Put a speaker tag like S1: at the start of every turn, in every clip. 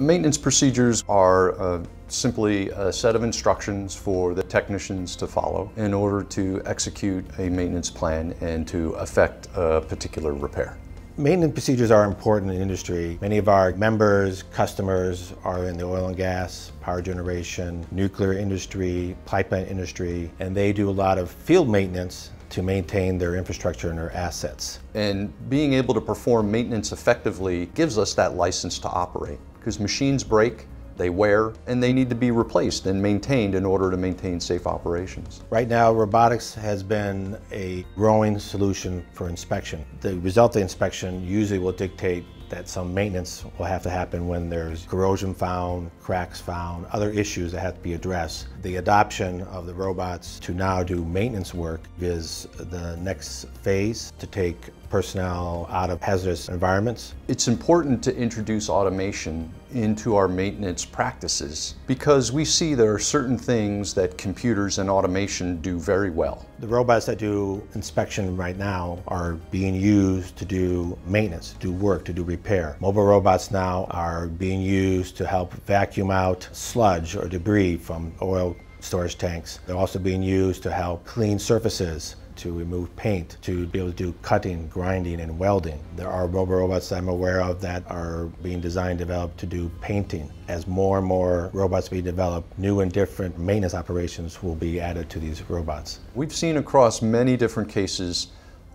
S1: Maintenance procedures are uh, simply a set of instructions for the technicians to follow in order to execute a maintenance plan and to effect a particular repair.
S2: Maintenance procedures are important in the industry. Many of our members, customers are in the oil and gas, power generation, nuclear industry, pipeline industry, and they do a lot of field maintenance to maintain their infrastructure and their assets.
S1: And being able to perform maintenance effectively gives us that license to operate because machines break, they wear, and they need to be replaced and maintained in order to maintain safe operations.
S2: Right now, robotics has been a growing solution for inspection. The result of the inspection usually will dictate that some maintenance will have to happen when there's corrosion found, cracks found, other issues that have to be addressed. The adoption of the robots to now do maintenance work is the next phase to take personnel out of hazardous environments.
S1: It's important to introduce automation into our maintenance practices because we see there are certain things that computers and automation do very well.
S2: The robots that do inspection right now are being used to do maintenance, do work, to do repair. Mobile robots now are being used to help vacuum out sludge or debris from oil storage tanks. They're also being used to help clean surfaces to remove paint, to be able to do cutting, grinding, and welding. There are mobile robots I'm aware of that are being designed, developed to do painting. As more and more robots be developed, new and different maintenance operations will be added to these robots.
S1: We've seen across many different cases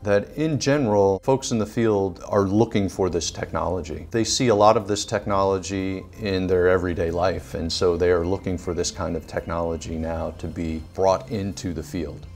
S1: that in general, folks in the field are looking for this technology. They see a lot of this technology in their everyday life, and so they are looking for this kind of technology now to be brought into the field.